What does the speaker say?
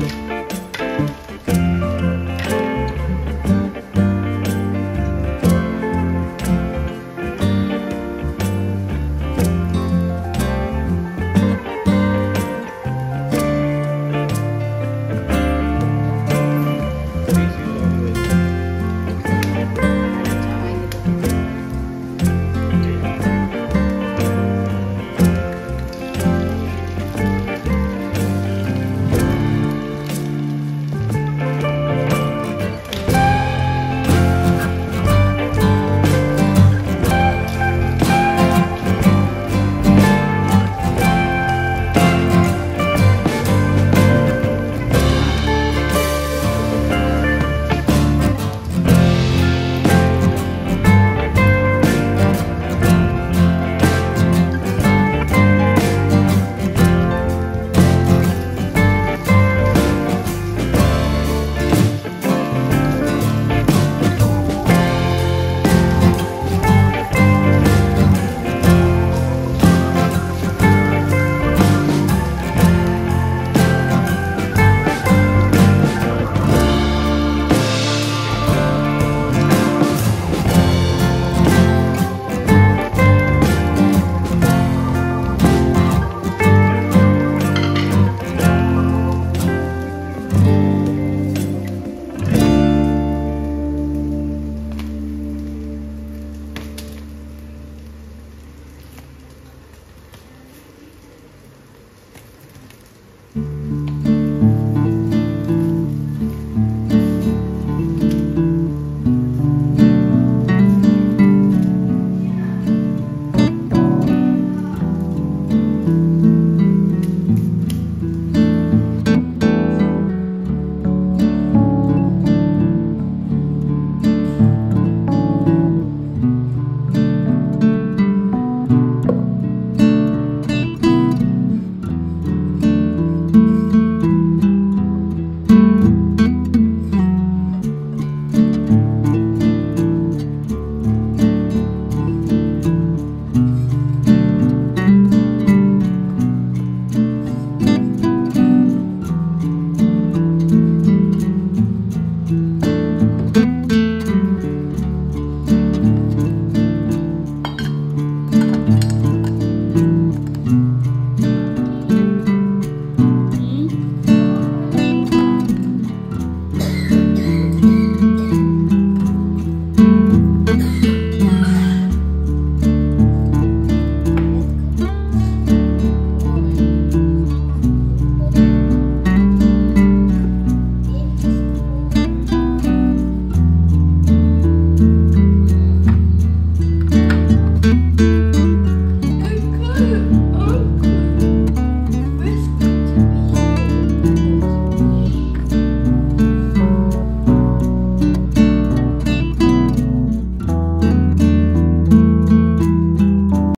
Bye.